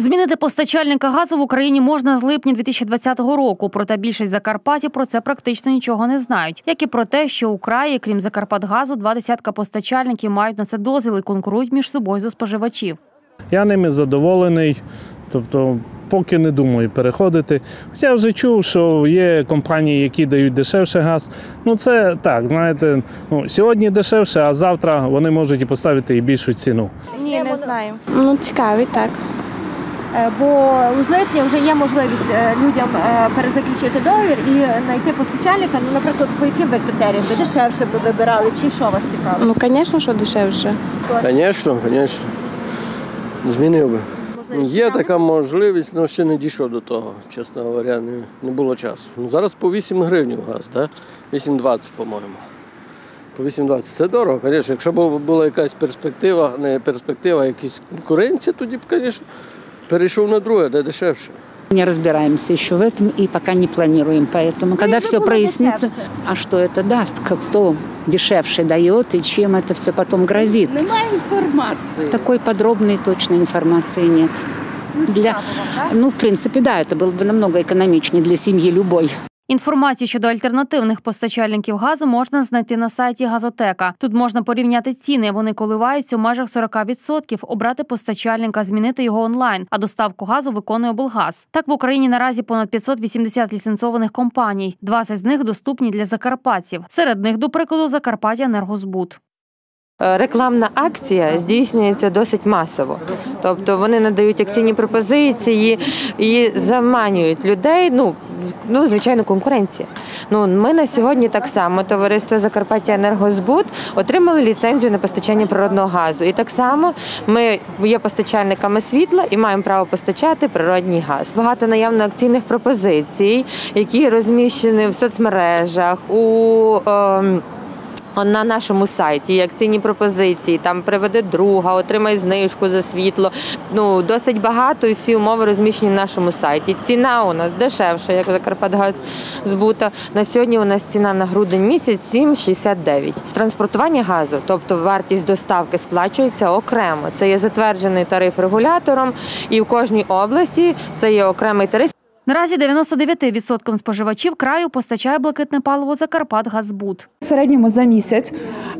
Змінити постачальника газу в Україні можна з липня 2020 року. Проте більшість Закарпаття про це практично нічого не знають. Як і про те, що у краї, крім Закарпатгазу, два десятка постачальників мають на це дозвіл і конкурують між собою за споживачів. Я ними задоволений, тобто поки не думаю переходити. Хоча вже чув, що є компанії, які дають дешевше газ. Ну це так, знаєте, ну, сьогодні дешевше, а завтра вони можуть і поставити і більшу ціну. Ні, не знаю. Ну, цікаві, так. Е, Бо у липня вже є можливість е, людям е, перезаключити договір і знайти постачальника. Ну, наприклад, по яким ви критеріям ви дешевше би вибирали, чи що вас цікавить? Ну, звісно, що дешевше. Звісно, звісно. Змінив би. Є така можливість, але ще не дійшов до того, чесно говоря, не, не було часу. Ну, зараз по 8 гривень газ, так? 8,20, по-моєму. По 8,20 це дорого, звісно. Якщо б була якась перспектива, не перспектива, а якась конкуренція, тоді б, звісно, перейшов на друге, де дешевше. Не разбираемся еще в этом и пока не планируем. Поэтому, когда бы все было прояснится, дешевше. а что это даст, как кто дешевше дает и чем это все потом грозит. Немає інформації. Такой подробной точной информации нет. Для, ну, в принципе, да, это было бы намного экономичнее для семьи любой. Інформацію щодо альтернативних постачальників газу можна знайти на сайті Газотека. Тут можна порівняти ціни. Вони коливаються у межах 40%, обрати постачальника, змінити його онлайн. А доставку газу виконує облгаз. Так в Україні наразі понад 580 ліцензованих компаній. 20 з них доступні для закарпатців. Серед них, до прикладу, Закарпаття Енергозбут. Е, Рекламна акція здійснюється досить масово. Тобто вони надають акційні пропозиції і заманюють людей. Ну, ну звичайно, конкуренція. Ну ми на сьогодні так само, товариство Закарпаття Енергозбут отримали ліцензію на постачання природного газу. І так само ми є постачальниками світла і маємо право постачати природний газ. Багато наявно акційних пропозицій, які розміщені в соцмережах. у... ем, на нашому сайті є акційні пропозиції, там приведе друга, отримай знижку за світло. Ну досить багато і всі умови розміщені на нашому сайті. Ціна у нас дешевша, як Закарпатгаз збута. На сьогодні у нас ціна на грудень місяць 7,69. Транспортування газу, тобто вартість доставки сплачується окремо. Це є затверджений тариф регулятором, і в кожній області це є окремий тариф. Наразі 99% споживачів краю постачає блакитне паливо Закарпатгазбут. В середньому за місяць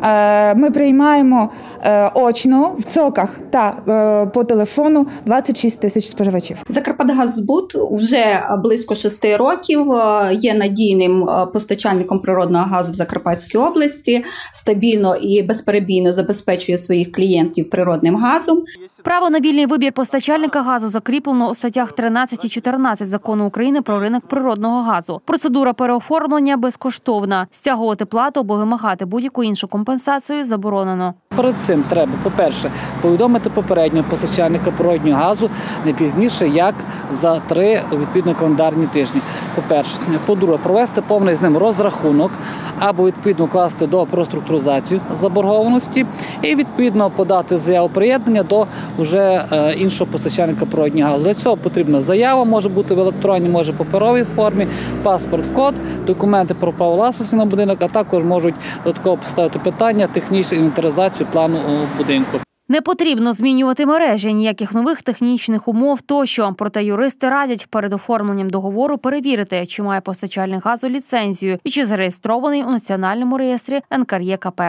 е, ми приймаємо е, очно в цоках та е, по телефону 26 тисяч споживачів. Закарпатгазбут вже близько шести років е, є надійним постачальником природного газу в Закарпатській області, стабільно і безперебійно забезпечує своїх клієнтів природним газом. Право на вільний вибір постачальника газу закріплено у статтях 13 і 14 закону України про ринок природного газу. Процедура переоформлення безкоштовна. Стягувати плату або вимагати будь-яку іншу компенсацію заборонено. Перед цим треба, по-перше, повідомити попереднього постачальника природнього газу не пізніше, як за три відповідно календарні тижні. По-перше, по-друге, провести повний з ним розрахунок або відповідно укласти до про структуризацію заборгованості і відповідно подати заяву приєднання до вже е, іншого постачальника природнього газу. Для цього потрібна заява, може бути в електронній, може в паперовій формі, паспорт, код, документи про право власності на будинок, а також можуть додатково поставити питання технічну інвентаризацію плану будинку. Не потрібно змінювати мережі, ніяких нових технічних умов тощо. Проте юристи радять перед оформленням договору перевірити, чи має постачальник газу ліцензію і чи зареєстрований у національному реєстрі НКРЄКП.